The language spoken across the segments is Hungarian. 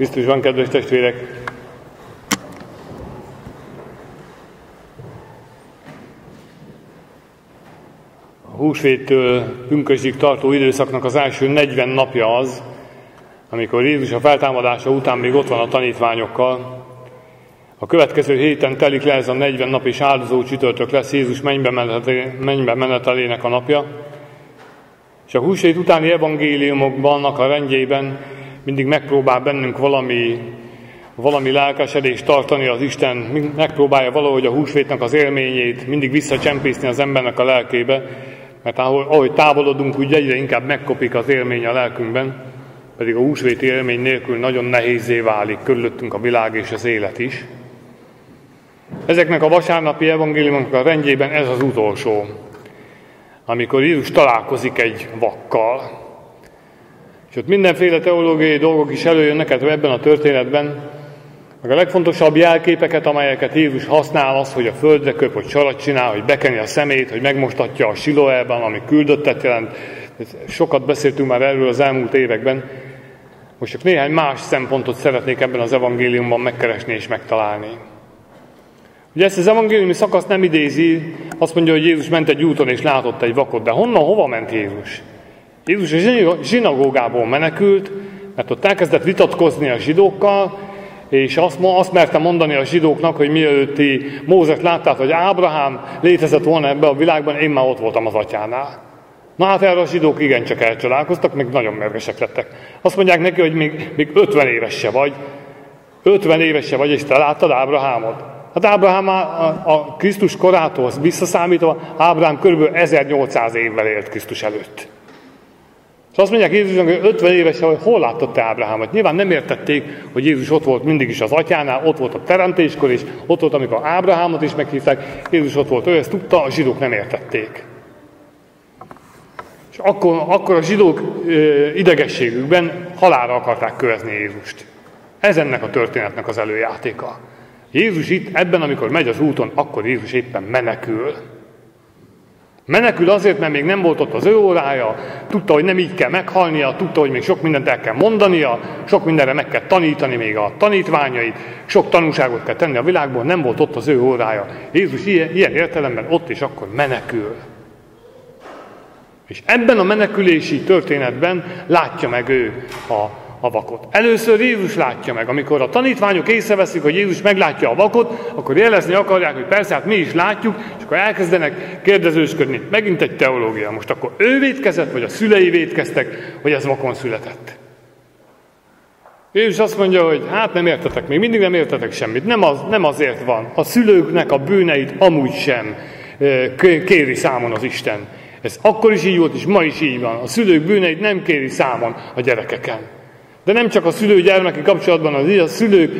Krisztusban, kedves testvérek! A húsvéttől pünkösdig tartó időszaknak az első 40 napja az, amikor Jézus a feltámadása után még ott van a tanítványokkal. A következő héten telik le ez a 40 nap, és áldozó csütörtök lesz Jézus mennybe menetelének a napja. És a húsvét utáni evangéliumokban, a rendjében mindig megpróbál bennünk valami, valami lelkesedést tartani az Isten, megpróbálja valahogy a húsvétnek az élményét mindig visszacsempészni az embernek a lelkébe, mert ahogy távolodunk, úgy egyre inkább megkopik az élmény a lelkünkben, pedig a húsvéti élmény nélkül nagyon nehézé válik körülöttünk a világ és az élet is. Ezeknek a vasárnapi evangéliumoknak a rendjében ez az utolsó, amikor Jézus találkozik egy vakkal. És ott mindenféle teológiai dolgok is előjönnek ebben a történetben, meg a legfontosabb jelképeket, amelyeket Jézus használ, az, hogy a földre köp, hogy sarat csinál, hogy bekeni a szemét, hogy megmostatja a Siloelben, ami küldöttet jelent. Sokat beszéltünk már erről az elmúlt években. Most csak néhány más szempontot szeretnék ebben az evangéliumban megkeresni és megtalálni. Ugye ezt az evangéliumi szakasz nem idézi, azt mondja, hogy Jézus ment egy úton és látott egy vakot, de honnan, hova ment Jézus? Jézus a zsinagógából menekült, mert ott elkezdett vitatkozni a zsidókkal, és azt, azt merte mondani a zsidóknak, hogy mielőtt ti Mózes látták, hogy Ábrahám létezett volna ebbe a világban, én már ott voltam az atyánál. Na hát erre a zsidók igencsak elcsodálkoztak, meg nagyon mérgesek lettek. Azt mondják neki, hogy még, még 50 éves se vagy, 50 éves se vagy, és te láttad Ábrahámot? Hát Ábrahám a, a, Krisztus korától visszaszámítva, Ábrahám kb. 1800 évvel élt Krisztus előtt. És azt mondják Jézusnak, hogy 50 éves, hogy hol látott te Ábrahámot? Nyilván nem értették, hogy Jézus ott volt mindig is az atyánál, ott volt a teremtéskor is, ott volt, amikor Ábrahámot is meghívták, Jézus ott volt, ő ezt tudta, a zsidók nem értették. És akkor, akkor a zsidók idegességükben halára akarták kövezni Jézust. Ez ennek a történetnek az előjátéka. Jézus itt, ebben, amikor megy az úton, akkor Jézus éppen menekül. Menekül azért, mert még nem volt ott az ő órája, tudta, hogy nem így kell meghalnia, tudta, hogy még sok mindent el kell mondania, sok mindenre meg kell tanítani még a tanítványait, sok tanúságot kell tenni a világból, nem volt ott az ő órája. Jézus ilyen, ilyen értelemben ott és akkor menekül. És ebben a menekülési történetben látja meg ő a a vakot. Először Jézus látja meg. Amikor a tanítványok észreveszik, hogy Jézus meglátja a vakot, akkor jelezni akarják, hogy persze, hát mi is látjuk, és akkor elkezdenek kérdezősködni. Megint egy teológia. Most akkor ő vétkezett, vagy a szülei vétkeztek, hogy ez vakon született. Jézus azt mondja, hogy hát nem értetek, még mindig nem értetek semmit. Nem, az, nem azért van. A szülőknek a bűneit amúgy sem kéri számon az Isten. Ez akkor is így volt, és ma is így van. A szülők bűneit nem kéri számon a gyerekeken. De nem csak a szülő-gyermeki kapcsolatban, az, a szülők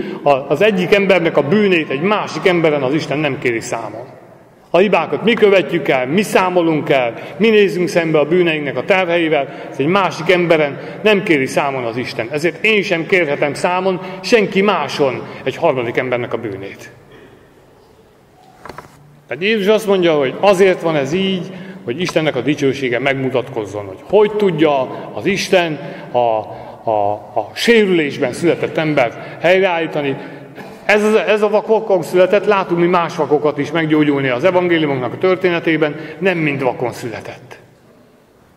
az egyik embernek a bűnét egy másik emberen az Isten nem kéri számon. A hibákat mi követjük el, mi számolunk el, mi nézzünk szembe a bűneinknek a terheivel, ez egy másik emberen nem kéri számon az Isten. Ezért én sem kérhetem számon senki máson egy harmadik embernek a bűnét. Tehát Jézus azt mondja, hogy azért van ez így, hogy Istennek a dicsősége megmutatkozzon, hogy hogy tudja az Isten a, a, a sérülésben született embert helyreállítani. Ez, ez a vakon született, látunk mi más vakokat is meggyógyulni az evangéliumoknak a történetében, nem mind vakon született.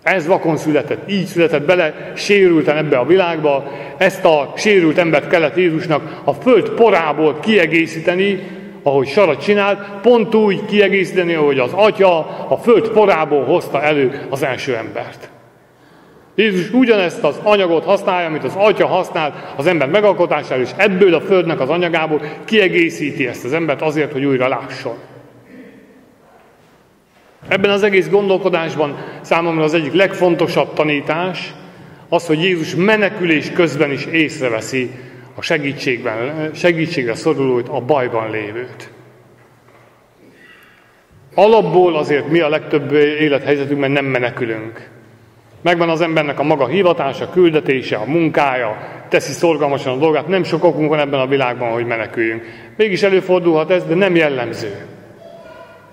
Ez vakon született, így született bele, sérülten ebbe a világba. Ezt a sérült embert kellett Jézusnak a föld porából kiegészíteni, ahogy Sarat csinált, pont úgy kiegészíteni, ahogy az atya a föld porából hozta elő az első embert. Jézus ugyanezt az anyagot használja, amit az Atya használt az ember megalkotására, és ebből a földnek az anyagából kiegészíti ezt az embert azért, hogy újra lásson. Ebben az egész gondolkodásban számomra az egyik legfontosabb tanítás az, hogy Jézus menekülés közben is észreveszi a segítségben, segítségre szorulót, a bajban lévőt. Alapból azért mi a legtöbb élethelyzetünkben nem menekülünk. Megvan az embernek a maga hivatása, küldetése, a munkája, teszi szorgalmasan a dolgát, nem sok okunk van ebben a világban, hogy meneküljünk. Mégis előfordulhat ez, de nem jellemző.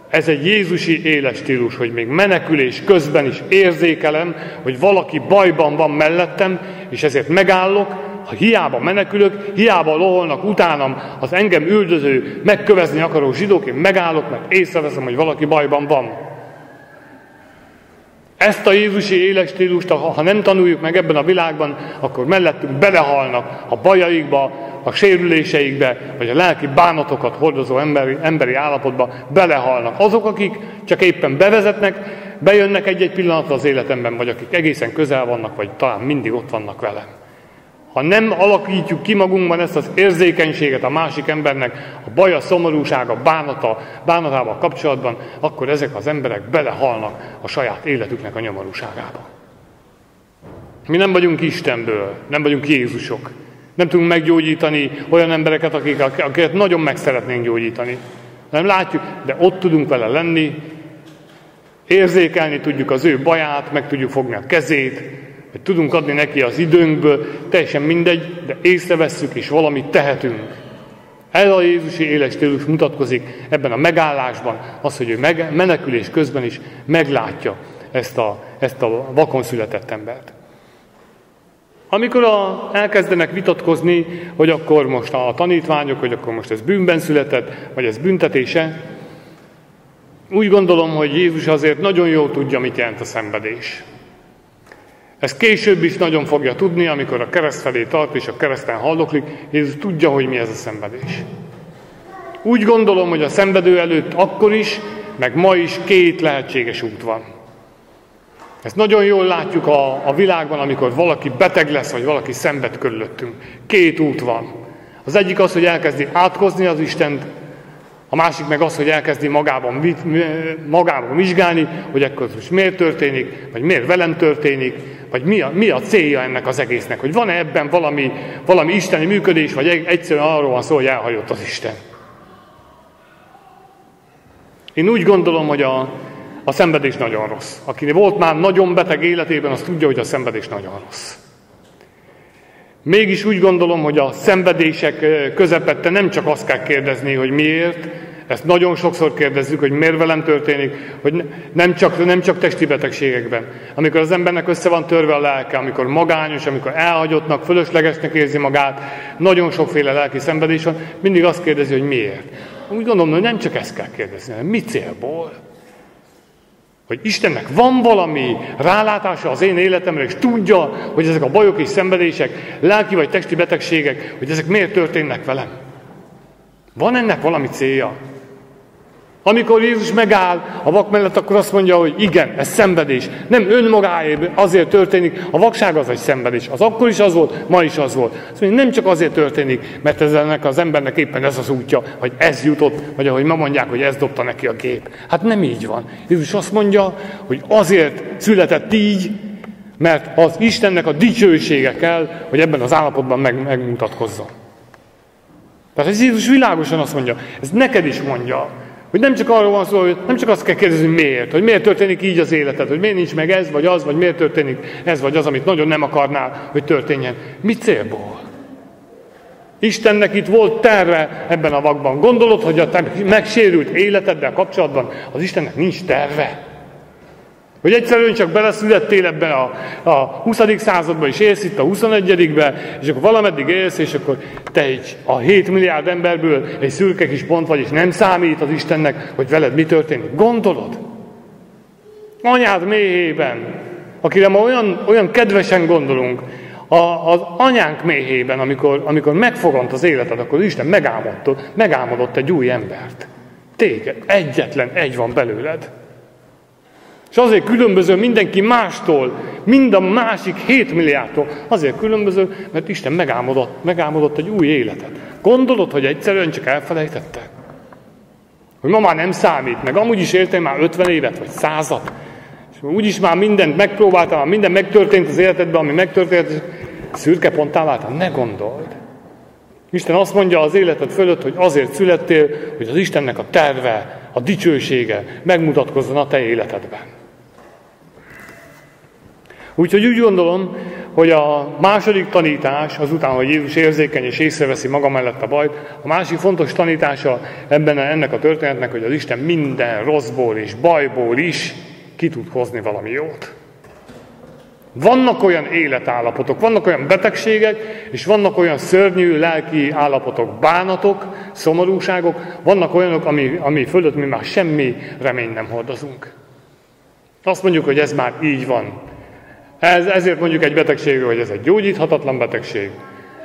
Ez egy Jézusi életstílus, hogy még menekülés közben is érzékelem, hogy valaki bajban van mellettem, és ezért megállok, ha hiába menekülök, hiába loholnak utánam az engem üldöző, megkövezni akaró zsidók, én megállok, mert észreveszem, hogy valaki bajban van. Ezt a Jézusi életstílust, ha nem tanuljuk meg ebben a világban, akkor mellettünk belehalnak a bajaikba, a sérüléseikbe, vagy a lelki bánatokat hordozó emberi, emberi állapotba belehalnak. Azok, akik csak éppen bevezetnek, bejönnek egy-egy pillanatra az életemben, vagy akik egészen közel vannak, vagy talán mindig ott vannak velem. Ha nem alakítjuk ki magunkban ezt az érzékenységet a másik embernek, a baja, szomorúsága, bánata, bánatával kapcsolatban, akkor ezek az emberek belehalnak a saját életüknek a nyomorúságába. Mi nem vagyunk Istenből, nem vagyunk Jézusok. Nem tudunk meggyógyítani olyan embereket, akik, akiket nagyon meg szeretnénk gyógyítani. Nem látjuk, de ott tudunk vele lenni, érzékelni tudjuk az ő baját, meg tudjuk fogni a kezét, hogy tudunk adni neki az időnkből, teljesen mindegy, de észrevesszük és valamit tehetünk. Ez a Jézusi életstílus mutatkozik ebben a megállásban, az, hogy ő menekülés közben is meglátja ezt a, ezt a vakon született embert. Amikor a, elkezdenek vitatkozni, hogy akkor most a tanítványok, hogy akkor most ez bűnben született, vagy ez büntetése, úgy gondolom, hogy Jézus azért nagyon jól tudja, mit jelent a szenvedés. Ezt később is nagyon fogja tudni, amikor a kereszt felé tart és a kereszten halloklik, Jézus tudja, hogy mi ez a szenvedés. Úgy gondolom, hogy a szenvedő előtt akkor is, meg ma is két lehetséges út van. Ezt nagyon jól látjuk a, a világban, amikor valaki beteg lesz, vagy valaki szenved körülöttünk. Két út van. Az egyik az, hogy elkezdi átkozni az Istent, a másik meg az, hogy elkezdi magában, magában vizsgálni, hogy akkor most miért történik, vagy miért velem történik, vagy mi a, mi a célja ennek az egésznek, hogy van-e ebben valami, valami isteni működés, vagy egyszerűen arról van szó, hogy elhagyott az Isten. Én úgy gondolom, hogy a, a szenvedés nagyon rossz. Aki volt már nagyon beteg életében, az tudja, hogy a szenvedés nagyon rossz. Mégis úgy gondolom, hogy a szenvedések közepette nem csak azt kell kérdezni, hogy miért, ezt nagyon sokszor kérdezzük, hogy miért velem történik, hogy nem csak, nem csak testi betegségekben. Amikor az embernek össze van törve a lelke, amikor magányos, amikor elhagyottnak, fölöslegesnek érzi magát, nagyon sokféle lelki szenvedés van, mindig azt kérdezi, hogy miért. Úgy gondolom, hogy nem csak ezt kell kérdezni, hanem mi célból. Hogy Istennek van valami rálátása az én életemre, és tudja, hogy ezek a bajok és szenvedések, lelki vagy testi betegségek, hogy ezek miért történnek velem. Van ennek valami célja? Amikor Jézus megáll a vak mellett, akkor azt mondja, hogy igen, ez szenvedés. Nem önmagáért azért történik, a vakság az egy szenvedés. Az akkor is az volt, ma is az volt. Azt mondja, nem csak azért történik, mert ez ennek az embernek éppen ez az útja, hogy ez jutott, vagy ahogy ma mondják, hogy ez dobta neki a gép. Hát nem így van. Jézus azt mondja, hogy azért született így, mert az Istennek a dicsősége kell, hogy ebben az állapotban meg, megmutatkozzon. Tehát ez Jézus világosan azt mondja, ez neked is mondja, hogy nem csak arról van szó, hogy nem csak azt kell kérdezni, hogy miért, hogy miért történik így az életed, hogy miért nincs meg ez vagy az, vagy miért történik ez vagy az, amit nagyon nem akarnál, hogy történjen. Mi célból? Istennek itt volt terve ebben a vakban. Gondolod, hogy a te megsérült életeddel kapcsolatban az Istennek nincs terve? Hogy egyszerűen csak beleszülettél ebben a, a 20. században, és élsz itt a 21-be, és akkor valameddig élsz, és akkor te egy a 7 milliárd emberből egy szürke kis pont vagy, és nem számít az Istennek, hogy veled mi történik. Gondolod? Anyád méhében, akire ma olyan, olyan kedvesen gondolunk, a, az anyánk méhében, amikor, amikor megfogant az életed, akkor Isten megálmodott, megálmodott egy új embert. Téged, egyetlen egy van belőled. És azért különböző mindenki mástól, mind a másik 7 milliárdtól. Azért különböző, mert Isten megálmodott, megálmodott egy új életet. Gondolod, hogy egyszerűen csak elfelejtette? Hogy ma már nem számít, meg amúgy is éltem már 50 évet, vagy százat. És úgyis már mindent megpróbáltam, minden megtörtént az életedben, ami megtörtént, szürke ponttá váltam. Ne gondold. Isten azt mondja az életed fölött, hogy azért születtél, hogy az Istennek a terve, a dicsősége megmutatkozzon a te életedben. Úgyhogy úgy gondolom, hogy a második tanítás, azután, hogy Jézus érzékeny és észreveszi maga mellett a bajt, a másik fontos tanítása ebben ennek a történetnek, hogy az Isten minden rosszból és bajból is ki tud hozni valami jót. Vannak olyan életállapotok, vannak olyan betegségek, és vannak olyan szörnyű lelki állapotok, bánatok, szomorúságok, vannak olyanok, ami, ami fölött mi már semmi reményt nem hordozunk. Azt mondjuk, hogy ez már így van. Ez, ezért mondjuk egy betegségről, hogy ez egy gyógyíthatatlan betegség.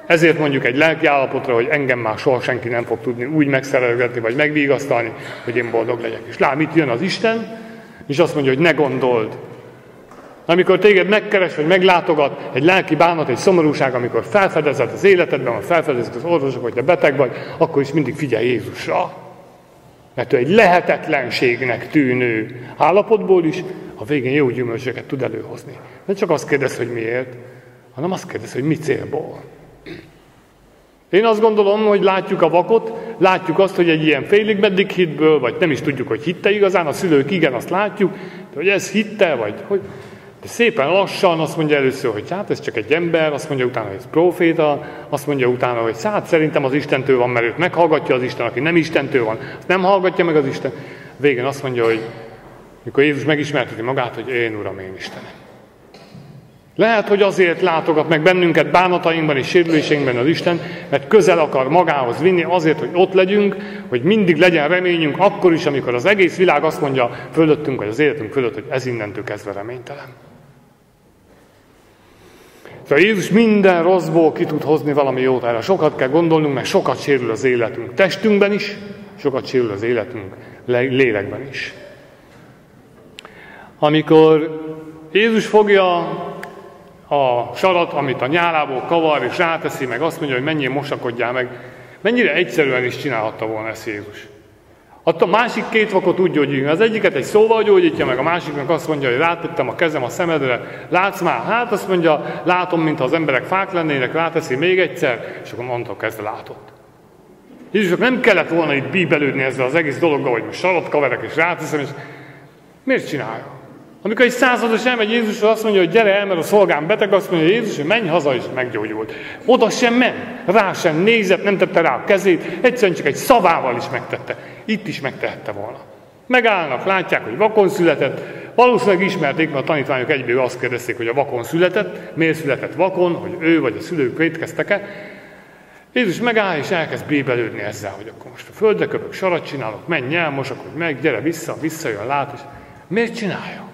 Ezért mondjuk egy lelki állapotra, hogy engem már soha senki nem fog tudni úgy megszerelgetni, vagy megvigasztalni, hogy én boldog legyek. És lám, itt jön az Isten, és azt mondja, hogy ne gondold. Amikor téged megkeres, vagy meglátogat egy lelki bánat, egy szomorúság, amikor felfedezed az életedben, vagy felfedezed az orvosok, hogy te beteg vagy, akkor is mindig figyelj Jézusra. Mert ő egy lehetetlenségnek tűnő állapotból is a végén jó gyümölcsöket tud előhozni. Nem csak azt kérdez, hogy miért, hanem azt kérdez, hogy mi célból. Én azt gondolom, hogy látjuk a vakot, látjuk azt, hogy egy ilyen félig meddig hitből, vagy nem is tudjuk, hogy hitte igazán, a szülők igen, azt látjuk, de hogy ez hitte, vagy hogy... De szépen lassan azt mondja először, hogy hát ez csak egy ember, azt mondja utána, hogy ez proféta, azt mondja utána, hogy hát szerintem az Istentől van, mert őt meghallgatja az Isten, aki nem Istentől van, azt nem hallgatja meg az Isten. Végén azt mondja, hogy mikor Jézus megismerteti magát, hogy én Uram, én Istenem. Lehet, hogy azért látogat meg bennünket bánatainkban és sérüléseinkben az Isten, mert közel akar magához vinni, azért, hogy ott legyünk, hogy mindig legyen reményünk, akkor is, amikor az egész világ azt mondja fölöttünk, vagy az életünk fölött, hogy ez innentől kezdve reménytelen. Szóval Jézus minden rosszból ki tud hozni valami jót erre. Sokat kell gondolnunk, mert sokat sérül az életünk. Testünkben is, sokat sérül az életünk lélekben is. Amikor Jézus fogja a sarat, amit a nyálából kavar, és ráteszi, meg azt mondja, hogy mennyire mosakodjál meg. Mennyire egyszerűen is csinálhatta volna ezt Jézus. A másik két vakot úgy gyógyítja. Az egyiket egy szóval gyógyítja meg, a másiknak azt mondja, hogy rátettem a kezem a szemedre, látsz már? Hát azt mondja, látom, mintha az emberek fák lennének, ráteszi még egyszer, és akkor mondta, kezdve látott. Jézusok nem kellett volna itt bíbelődni ezzel az egész dologgal, hogy most sarat kaverek és ráteszem, és miért csinálja? Amikor egy százados elmegy Jézusra, azt mondja, hogy gyere el, mert a szolgám beteg, azt mondja, hogy Jézus, hogy menj haza, és meggyógyult. Oda sem ment, rá sem nézett, nem tette rá a kezét, egyszerűen csak egy szavával is megtette. Itt is megtehette volna. Megállnak, látják, hogy vakon született, valószínűleg ismerték, mert a tanítványok egyből azt kérdezték, hogy a vakon született, miért született vakon, hogy ő vagy a szülők vétkeztek-e. Jézus megáll és elkezd bébelődni ezzel, hogy akkor most a földre köpök, sarat csinálok, menj el, mosakodj meg, gyere vissza, visszajön, lát, és miért csinálja?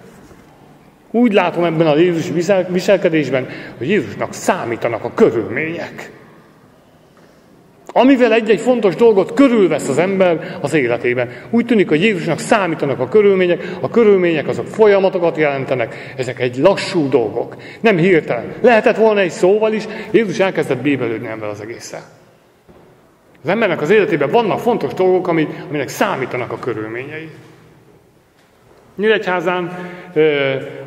Úgy látom ebben a Jézus viselkedésben, hogy Jézusnak számítanak a körülmények. Amivel egy-egy fontos dolgot körülvesz az ember az életében. Úgy tűnik, hogy Jézusnak számítanak a körülmények, a körülmények azok folyamatokat jelentenek, ezek egy lassú dolgok, nem hirtelen. Lehetett volna egy szóval is, Jézus elkezdett bíbelődni ebben az egésszel. Az embernek az életében vannak fontos dolgok, aminek számítanak a körülményei. Nyíregyházán,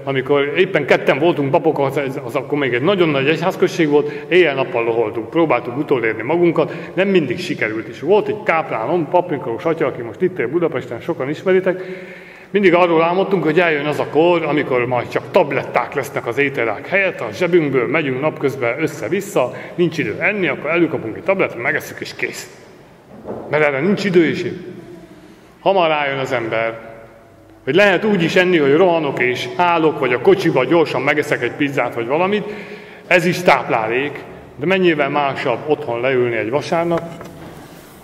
amikor éppen ketten voltunk papok, az, akkor még egy nagyon nagy egyházközség volt, éjjel-nappal loholtunk, próbáltuk utolérni magunkat, nem mindig sikerült is. Volt egy káplánom, paprikolós atya, aki most itt él Budapesten, sokan ismeritek, mindig arról álmodtunk, hogy eljön az a kor, amikor majd csak tabletták lesznek az ételek helyett, a zsebünkből megyünk napközben össze-vissza, nincs idő enni, akkor előkapunk egy tabletet, megesszük és kész. Mert erre nincs idő is. Hamar rájön az ember, hogy lehet úgy is enni, hogy rohanok és állok, vagy a kocsiba gyorsan megeszek egy pizzát, vagy valamit. Ez is táplálék, de mennyivel másabb otthon leülni egy vasárnap,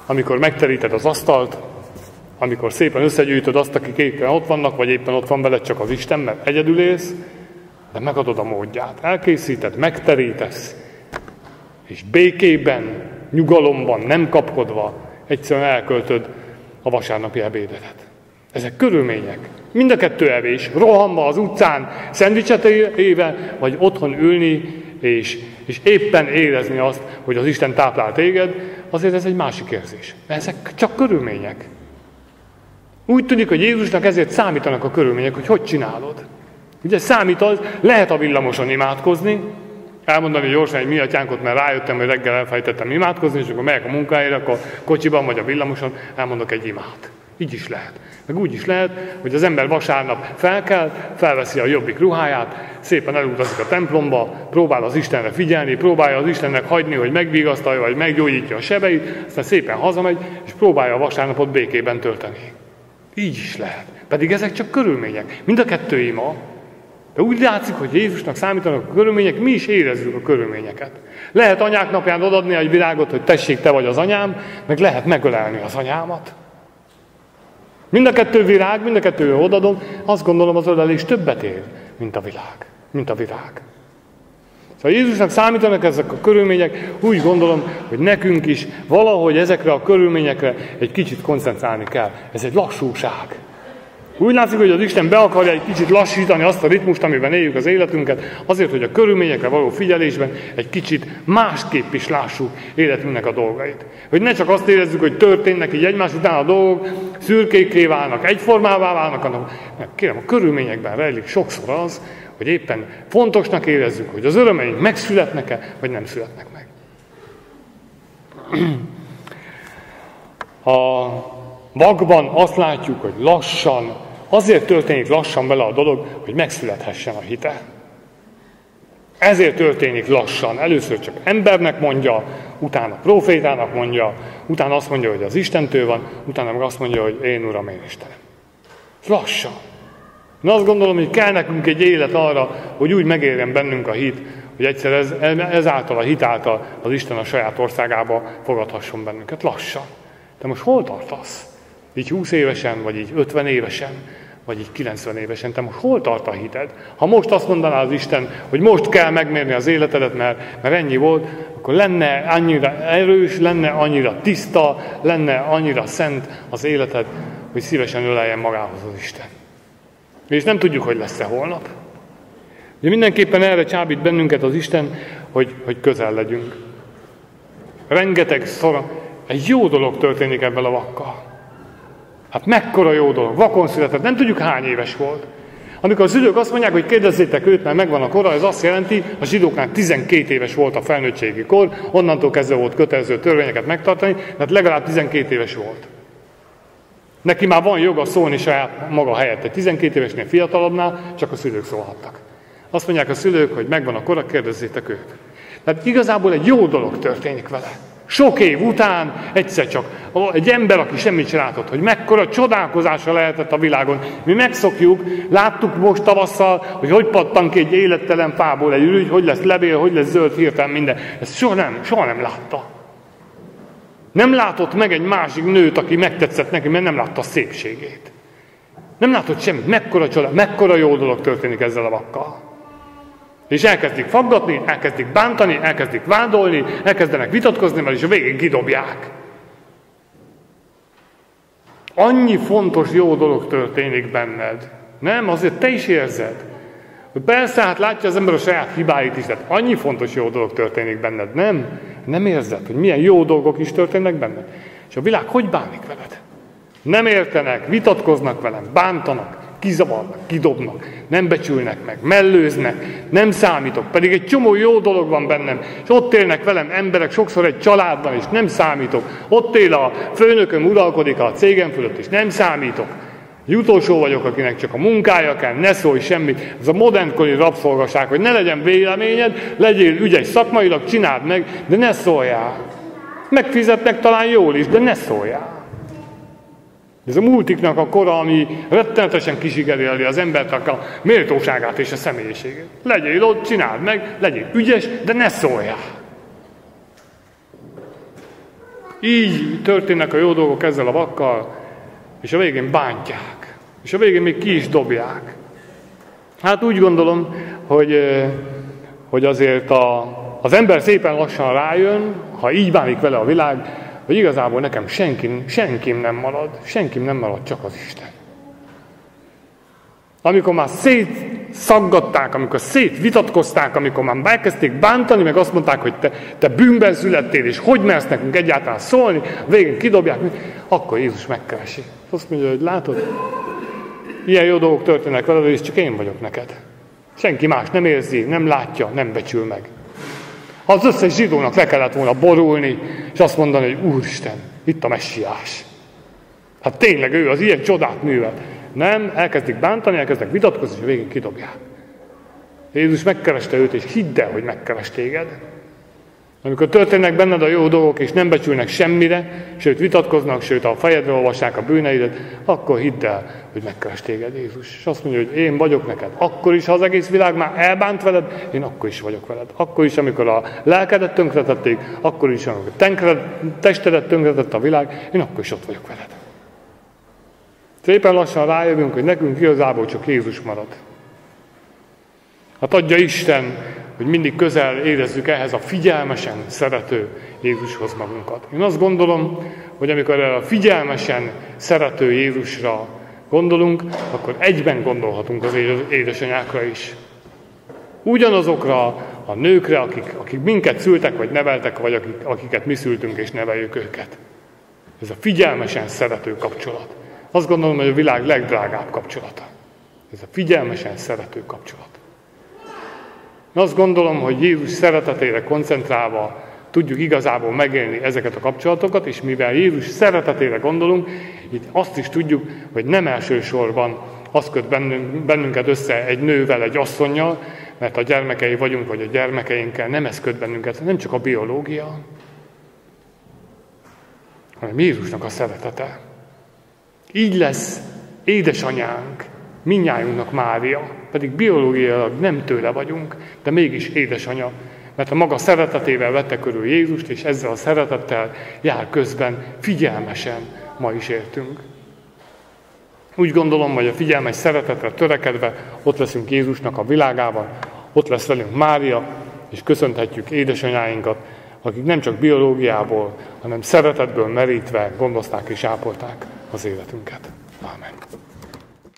amikor megteríted az asztalt, amikor szépen összegyűjtöd azt, akik éppen ott vannak, vagy éppen ott van veled csak az Isten, mert egyedül élsz, de megadod a módját. Elkészíted, megterítesz, és békében, nyugalomban, nem kapkodva egyszerűen elköltöd a vasárnapi ebédedet. Ezek körülmények. Mind a kettő evés. Rohanva az utcán, szendvicset éve, vagy otthon ülni, és, és éppen érezni azt, hogy az Isten táplál téged, azért ez egy másik érzés. Mert ezek csak körülmények. Úgy tűnik, hogy Jézusnak ezért számítanak a körülmények, hogy hogy csinálod. Ugye számít az, lehet a villamoson imádkozni, elmondani gyorsan egy mi atyánkot, mert rájöttem, hogy reggel elfejtettem imádkozni, és akkor megyek a munkáért, akkor kocsiban vagy a villamoson elmondok egy imát. Így is lehet. Meg úgy is lehet, hogy az ember vasárnap felkel, felveszi a jobbik ruháját, szépen elutazik a templomba, próbál az Istenre figyelni, próbálja az Istennek hagyni, hogy megvigasztalja, vagy meggyógyítja a sebeit, aztán szépen hazamegy, és próbálja a vasárnapot békében tölteni. Így is lehet. Pedig ezek csak körülmények. Mind a kettő ima. De úgy látszik, hogy Jézusnak számítanak a körülmények, mi is érezzük a körülményeket. Lehet anyák napján odadni egy virágot, hogy tessék, te vagy az anyám, meg lehet megölelni az anyámat. Mind a kettő virág, mind a kettő odadom, azt gondolom az ölelés többet ér, mint a világ, mint a virág. Szóval Jézusnak számítanak ezek a körülmények, úgy gondolom, hogy nekünk is valahogy ezekre a körülményekre egy kicsit koncentrálni kell. Ez egy lassúság. Úgy látszik, hogy az Isten be akarja egy kicsit lassítani azt a ritmust, amiben éljük az életünket, azért, hogy a körülményekre való figyelésben egy kicsit másképp is lássuk életünknek a dolgait. Hogy ne csak azt érezzük, hogy történnek így egymás után a dolgok, szürkékké válnak, egyformává válnak, hanem kérem, a körülményekben rejlik sokszor az, hogy éppen fontosnak érezzük, hogy az örömeink megszületnek-e, vagy nem születnek meg. A magban azt látjuk, hogy lassan, azért történik lassan bele a dolog, hogy megszülethessen a hite. Ezért történik lassan. Először csak embernek mondja, utána profétának mondja, utána azt mondja, hogy az Istentől van, utána meg azt mondja, hogy én Uram, én Istenem. Lassan. Én azt gondolom, hogy kell nekünk egy élet arra, hogy úgy megérjen bennünk a hit, hogy egyszer ez, ezáltal a hit által az Isten a saját országába fogadhasson bennünket. Lassan. De most hol tartasz? Így 20 évesen, vagy így 50 évesen, vagy így 90 évesen, te most hol tart a hited? Ha most azt mondaná az Isten, hogy most kell megmérni az életedet, mert, mert ennyi volt, akkor lenne annyira erős, lenne annyira tiszta, lenne annyira szent az életed, hogy szívesen öleljen magához az Isten. És nem tudjuk, hogy lesz-e holnap. De mindenképpen erre csábít bennünket az Isten, hogy, hogy közel legyünk. Rengeteg szor, egy jó dolog történik ebben a vakkal. Hát mekkora jó dolog, vakon született, nem tudjuk hány éves volt. Amikor a szülők azt mondják, hogy kérdezzétek őt, mert megvan a kora, ez azt jelenti, a zsidóknál 12 éves volt a felnőttségi kor, onnantól kezdve volt kötelező törvényeket megtartani, tehát legalább 12 éves volt. Neki már van joga szólni saját maga helyette. 12 évesnél fiatalabbnál csak a szülők szólhattak. Azt mondják a szülők, hogy megvan a kora, kérdezzétek őt. Tehát igazából egy jó dolog történik vele. Sok év után egyszer csak egy ember, aki semmit sem látott, hogy mekkora csodálkozása lehetett a világon. Mi megszokjuk, láttuk most tavasszal, hogy hogy pattan ki egy élettelen fából egy ürügy, hogy lesz levél, hogy lesz zöld hirtelen minden. Ezt soha nem, soha nem látta. Nem látott meg egy másik nőt, aki megtetszett neki, mert nem látta a szépségét. Nem látott semmit. Mekkora csoda, mekkora jó dolog történik ezzel a vakkal. És elkezdik faggatni, elkezdik bántani, elkezdik vádolni, elkezdenek vitatkozni, mert is a végén kidobják. Annyi fontos jó dolog történik benned. Nem? Azért te is érzed. Persze, hát látja az ember a saját hibáit is, tehát annyi fontos jó dolog történik benned. Nem? Nem érzed, hogy milyen jó dolgok is történnek benned. És a világ hogy bánik veled? Nem értenek, vitatkoznak velem, bántanak, kizavarnak, kidobnak, nem becsülnek meg, mellőznek, nem számítok, pedig egy csomó jó dolog van bennem, és ott élnek velem emberek, sokszor egy családban, és nem számítok. Ott él a főnököm, uralkodik a cégem fölött, és nem számítok. Egy utolsó vagyok, akinek csak a munkája kell, ne szólj semmit. Ez a modernkori rabszolgaság, hogy ne legyen véleményed, legyél ügyes szakmailag, csináld meg, de ne szóljál. Megfizetnek talán jól is, de ne szóljál. Ez a multiknak a kora, ami rettenetesen kisigereli az embernek a méltóságát és a személyiségét. Legyél ott, csináld meg, legyél ügyes, de ne szóljál. Így történnek a jó dolgok ezzel a vakkal, és a végén bántják. És a végén még ki is dobják. Hát úgy gondolom, hogy, hogy azért a, az ember szépen lassan rájön, ha így bánik vele a világ, hogy igazából nekem senki, senkim nem marad, senkim nem marad, csak az Isten. Amikor már szétszaggatták, amikor szétvitatkozták, amikor már elkezdték bántani, meg azt mondták, hogy te, te bűnben születtél, és hogy mersz nekünk egyáltalán szólni, végén kidobják, akkor Jézus megkeresi. Azt mondja, hogy látod, ilyen jó dolgok történnek veled, és csak én vagyok neked. Senki más nem érzi, nem látja, nem becsül meg. Az összes zsidónak le kellett volna borulni, és azt mondani, hogy Úristen, itt a messiás. Hát tényleg ő az ilyen csodát művel. Nem, elkezdik bántani, elkezdek vitatkozni, és a végén kidobják. Jézus megkereste őt, és hidd el, hogy megkeres téged. Amikor történnek benned a jó dolgok, és nem becsülnek semmire, sőt vitatkoznak, sőt a fejedre olvassák a bűneidet, akkor hidd el, hogy megkeres téged Jézus. És azt mondja, hogy én vagyok neked. Akkor is, ha az egész világ már elbánt veled, én akkor is vagyok veled. Akkor is, amikor a lelkedet tönkretették, akkor is, amikor tenkred, testedet tönkretett a világ, én akkor is ott vagyok veled. Szépen lassan rájövünk, hogy nekünk igazából csak Jézus marad. Hát adja Isten, hogy mindig közel érezzük ehhez a figyelmesen szerető Jézushoz magunkat. Én azt gondolom, hogy amikor a figyelmesen szerető Jézusra gondolunk, akkor egyben gondolhatunk az édesanyákra is. Ugyanazokra a nőkre, akik, akik minket szültek, vagy neveltek, vagy akik, akiket mi szültünk és neveljük őket. Ez a figyelmesen szerető kapcsolat. Azt gondolom, hogy a világ legdrágább kapcsolata. Ez a figyelmesen szerető kapcsolat. Azt gondolom, hogy Jézus szeretetére koncentrálva tudjuk igazából megélni ezeket a kapcsolatokat, és mivel Jézus szeretetére gondolunk, itt azt is tudjuk, hogy nem elsősorban az köt bennünket össze egy nővel, egy asszonynal, mert a gyermekei vagyunk, vagy a gyermekeinkkel, nem ez köt bennünket, nem csak a biológia, hanem Jézusnak a szeretete. Így lesz édesanyánk, minnyájunknak Mária, pedig biológiailag nem tőle vagyunk, de mégis édesanya, mert a maga szeretetével vette körül Jézust, és ezzel a szeretettel jár közben figyelmesen ma is értünk. Úgy gondolom, hogy a figyelmes szeretetre törekedve ott leszünk Jézusnak a világában, ott lesz velünk Mária, és köszönhetjük édesanyáinkat, akik nem csak biológiából, hanem szeretetből merítve gondozták és ápolták az életünket.